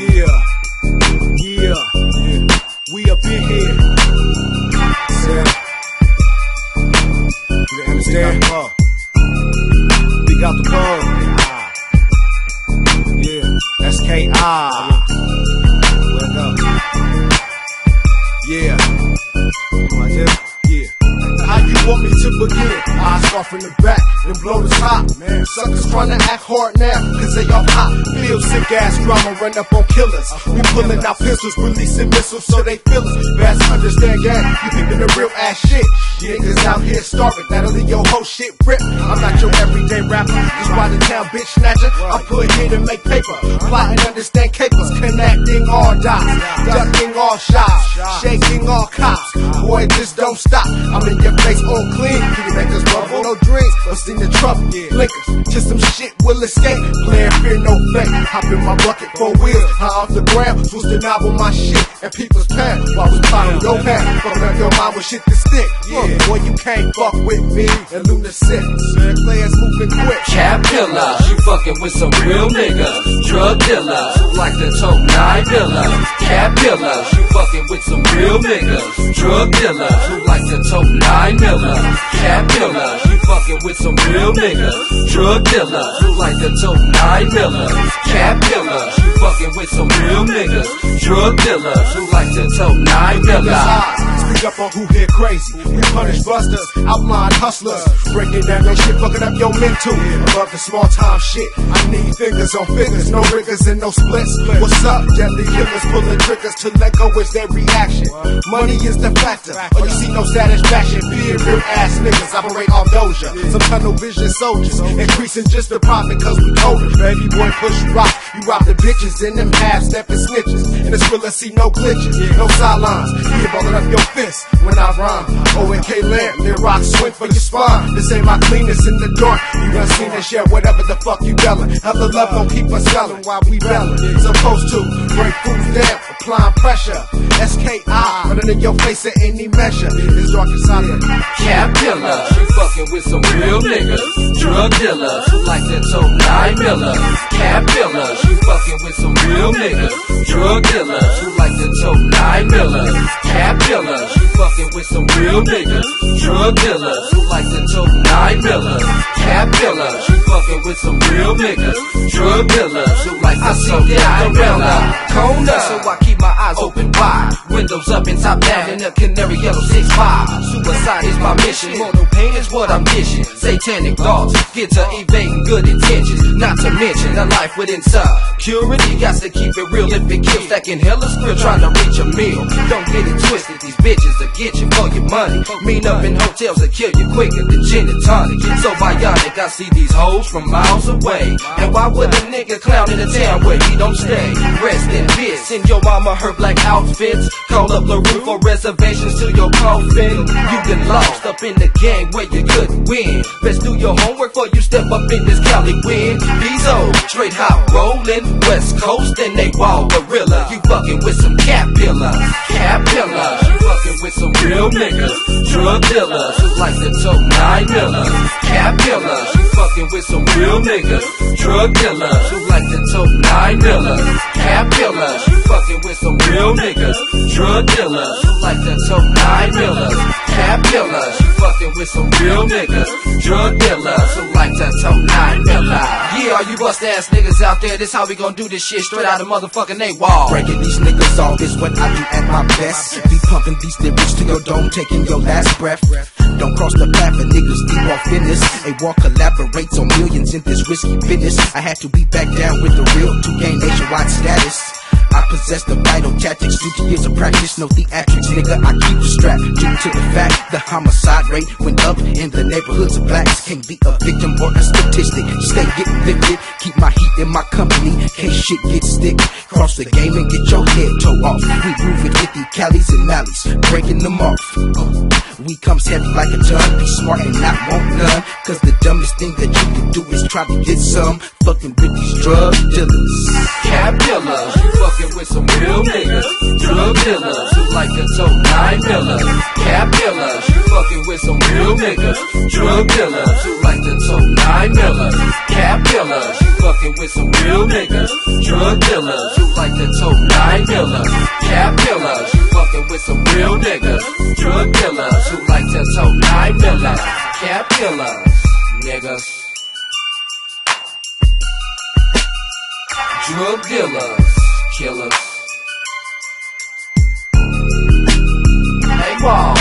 Yeah, yeah, yeah. We up in here. Said, you understand? Big out the bug. Yeah, S-K-I. Let I start from the back and blow the top. Man, suckers trying to act hard now, cause they all hot. Feel sick ass drama, run up on killers. We pulling out pistols, releasing missiles so they feel us. Best understand, gang, you thinking the real ass shit. You niggas out here starving, that'll leave your whole shit rip. I'm not your everyday rapper, just by the town bitch snatcher. I put here to make paper, plot and understand capers, connecting all dots, ducking all shots, shaking all cops. Boy, just don't stop. I'm in your face on clean. Can you seen the trouble. Blinkers, just some shit will escape. Playing fear, no fake. Hop in my bucket, four wheels, high off the ground. Twist the knob on my shit and people's pan. While we plotting your pan, fucking up your mind with shit to stick. Look, boy, you can't fuck with me and Lunasicc. Players moving quick. Cap Pilla, you fucking with some real niggas. Drug dealers, who like to tote nine dealers. Cap Pillas, you fucking with some real niggas. Drug dealers, who like to tote nine millers. Cap Pillas, you fucking with some real niggas. Drug dealers, who like to tote nine millers. Cap Pillas, you fucking with some real niggas. Drug dealers, who like to tote nine millers. Speak up on who here crazy. We punish busters, outline hustlers. Breaking down your shit, fucking up your mental. Above the small time shit. I need fingers on fingers, no riggers and no splits. What's up? Deadly killers pulling triggers to let go is their reaction. Money is the factor, or you see no satisfaction. Being real ass niggas operate off doja. Some tunnel vision soldiers, increasing just the profit cause we it. Baby boy push rock, you rock the bitches in them half stepping snitches. And it's real, I see no glitches, no sidelines. You balling up your fist when I rhyme. O and K Lamb, their rock swing for your spine. This ain't my cleanest in the dark. You done seen this shit, whatever the fuck you yelling. Hella love don't keep us yelling while we bellin'. Supposed to break fools down, applying pressure. SKI, running in your face at any measure. It's dark inside of you fucking with some real niggas. Drug dealers, who like to tote nine millers. Cap Pillas, you fucking with some real niggas. Drug dealers, who like to tote nine millers. Cap Pillas, you fucking with some real niggas. Drug dealers, who like to tote nine millers. Cap Pillas, you fucking with some real niggas. Drug dealers, who like to tote nine millers. Corner, so I keep my eyes open wide. Windows up and top down in a canary yellow 6-5. Suicide is my mission. Mortal pain is what I'm dishing. Satanic thoughts get to evading good intentions. Not to mention a life within security. Got to keep it real if it kills. Stacking hella script trying to reach a meal. Don't get it twisted. These bitches will get you for your money. Mean up in hotels will kill you quicker than gin and tonic. So bionic, I see these hoes from miles away. And why would a nigga clown in a town where he don't stay? Rest in peace. Send your mama her black outfits. Call up Laroo for reservations to your coffin. You been lost up in the gang where you couldn't win. Best do your homework before you step up in this Cali wind. Pizzo, straight hot rolling, West Coast and they wall gorilla. You fucking with some cap pillas. Fucking with some real niggas, drug dealers like the tote nine millers. Cap Pillas, you fucking with some real niggas, drug dealers who like the tote nine millers. Cap Pillas, you fucking with some real niggas, drug dealers who like the tote nine millers. Cap Pillas, fucking with some real niggas, drug dealers who like to tote nine millers. Yeah, all you bust ass niggas out there, this how we gon' do this shit straight out of motherfucking they wall. Breaking these niggas off is what I do at my best. Be pumping these lyrics to your dome, taking your last breath. Don't cross the path of niggas deep off this. A war collaborates on millions in this risky business. I had to be back down with the real to gain nationwide status. I possess the vital tactics to years of practice. No theatrics, nigga. I keep the strap due to the fact the homicide rate went up in the neighborhoods of blacks. Can't be a victim or a statistic. Stay getting lifted. Keep my heat in my company. Case shit gets thick. Cross the game and get your head toe off. We groove with 50 Callies and Mallies, breaking them off. We comes heavy like a ton. Be smart and not want none. Cause the dumbest thing that you can do is try to get some. Fucking with these drug dealers. Cap Pillas, you fucking with some real niggas. Drug dealers who like to tote nine millers. Cap Pillas, you fucking with some real niggas. Drug dealers who like to tote nine millers. Cap Pillas, you fucking with some real niggas. Drug dealers who like to tote nine millers. Cap Pillas, you fucking with some real niggas. Drug dealers who like to tote nine millers. Cap killers, Drug dealers, killers. Hey, Wall.